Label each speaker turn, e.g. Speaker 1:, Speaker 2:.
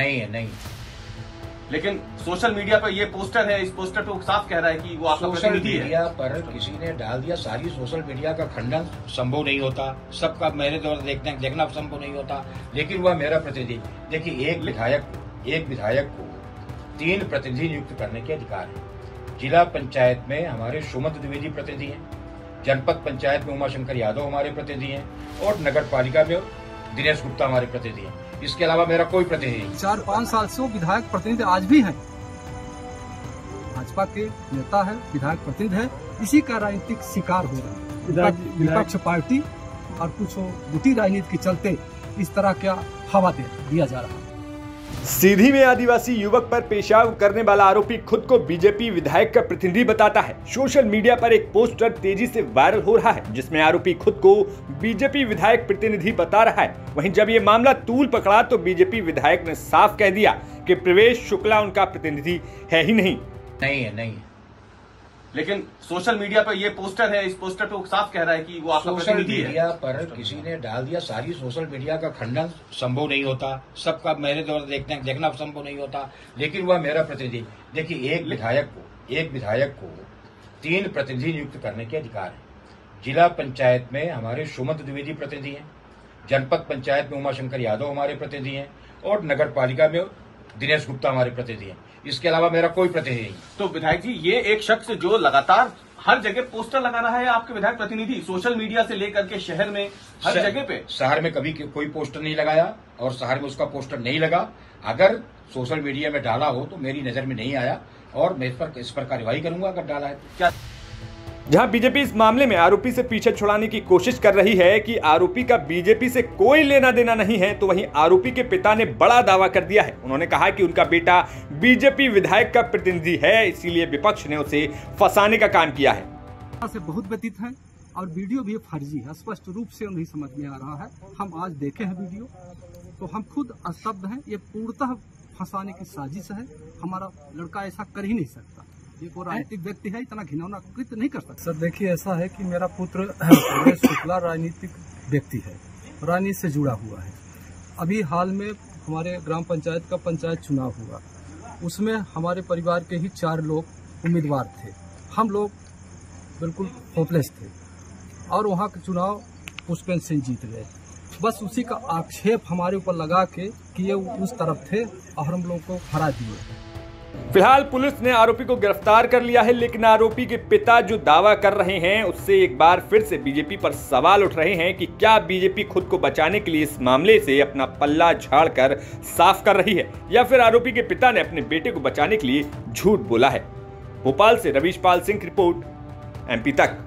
Speaker 1: नहीं है नहीं।
Speaker 2: लेकिन सोशल मीडिया पर ये पोस्टर है इस पोस्टर पे साफ़ कह रहा है कि वो आपका
Speaker 1: सोशल
Speaker 2: है।
Speaker 1: मीडिया पर किसी ने डाल दिया सारी सोशल मीडिया का खंडन संभव नहीं होता। सबका मेरे द्वारा देखना देखना संभव नहीं होता लेकिन वह मेरा प्रतिनिधि। देखिए एक विधायक को एक विधायक को तीन प्रतिनिधि नियुक्त करने के अधिकार है। जिला पंचायत में हमारे सुमंत द्विवेदी प्रतिनिधि हैं जनपद पंचायत में उमाशंकर यादव हमारे प्रतिनिधि हैं और नगर पालिका में दिनेश गुप्ता हमारे प्रतिनिधि हैं। इसके अलावा मेरा कोई प्रतिनिधि नहीं।
Speaker 3: चार पाँच साल से वो विधायक प्रतिनिधि आज भी है। भाजपा के नेता है विधायक प्रतिनिधि है इसी का राजनीतिक शिकार हो रहा है। विपक्ष- विपक्ष पार्टी और कुछ गुटी राजनीति के चलते इस तरह का हवा दे दिया जा रहा है।
Speaker 4: सीधी में आदिवासी युवक पर पेशाब करने वाला आरोपी खुद को बीजेपी विधायक का प्रतिनिधि बताता है। सोशल मीडिया पर एक पोस्टर तेज़ी से वायरल हो रहा है, जिसमें आरोपी खुद को बीजेपी विधायक प्रतिनिधि बता रहा है। वहीं जब ये मामला तूल पकड़ा तो बीजेपी विधायक ने साफ़ कह दिया कि प्रवेश शुक्ला उनका प्रतिनिधि है ही नहीं।
Speaker 1: नहीं है नहीं है।
Speaker 2: लेकिन सोशल मीडिया पर ये पोस्टर है इस पोस्टर पे वो साफ़ कह रहा है कि वो आपका
Speaker 1: सोशल
Speaker 2: है।
Speaker 1: मीडिया पर किसी ने डाल दिया सारी सोशल मीडिया का खंडन संभव नहीं होता सबका मेरे द्वारा देखना देखना संभव नहीं होता लेकिन वह मेरा प्रतिनिधि। देखिए एक विधायक को एक विधायक को तीन प्रतिनिधि नियुक्त करने के अधिकार है। जिला पंचायत में हमारे सुमंत द्विवेदी प्रतिनिधि हैं जनपद पंचायत में उमाशंकर यादव हमारे प्रतिनिधि हैं और नगर पालिका में दिनेश गुप्ता हमारे प्रतिनिधि हैं। इसके अलावा मेरा कोई प्रतिनिधि नहीं।
Speaker 2: तो विधायक जी ये एक शख्स जो लगातार हर जगह पोस्टर लगा रहा है आपके विधायक प्रतिनिधि? सोशल मीडिया से लेकर के शहर में हर जगह पे?
Speaker 1: शहर में कभी कोई पोस्टर नहीं लगाया और शहर में उसका पोस्टर नहीं लगा। अगर सोशल मीडिया में डाला हो तो मेरी नज़र में नहीं आया और मैं इस पर इस पर कार्रवाई करूँगा अगर डाला है तो।
Speaker 2: क्या
Speaker 4: जहाँ बीजेपी इस मामले में आरोपी से पीछे छुड़ाने की कोशिश कर रही है कि आरोपी का बीजेपी से कोई लेना देना नहीं है तो वहीं आरोपी के पिता ने बड़ा दावा कर दिया है। उन्होंने कहा कि उनका बेटा बीजेपी विधायक का प्रतिनिधि है, इसीलिए विपक्ष ने उसे फंसाने का काम किया है।
Speaker 3: से बहुत व्यतीत है और वीडियो भी फर्जी है, स्पष्ट रूप से नहीं समझ में आ रहा है। हम आज देखे हैं वीडियो तो हम खुद स्तब्ध हैं। ये पूर्णतः फंसाने की साजिश है। हमारा लड़का ऐसा कर ही नहीं सकता। ये कोई राजनीतिक व्यक्ति है इतना घिनौना कृत्य नहीं कर सकता। सर देखिए ऐसा है कि मेरा पुत्र शुक्ला राजनीतिक व्यक्ति है राजनीति से जुड़ा हुआ है। अभी हाल में हमारे ग्राम पंचायत का पंचायत चुनाव हुआ। उसमें हमारे परिवार के ही चार लोग उम्मीदवार थे। हम लोग बिल्कुल होपलेस थे। और वहाँ का चुनाव पुष्पेंद्र सिंह जीत गए। बस उसी का आक्षेप हमारे ऊपर लगा के कि ये उस तरफ़ थे और हम लोग को हरा दिए।
Speaker 4: फ़िलहाल पुलिस ने आरोपी को गिरफ़्तार कर लिया है, लेकिन आरोपी के पिता जो दावा कर रहे हैं, उससे एक बार फिर से बीजेपी पर सवाल उठ रहे हैं कि क्या बीजेपी खुद को बचाने के लिए इस मामले से अपना पल्ला झाड़कर साफ़ कर रही है, या फिर आरोपी के पिता ने अपने बेटे को बचाने के लिए झूठ बोला है। भोपाल से रवीश पाल सिंह की रिपोर्ट, एमपी तक।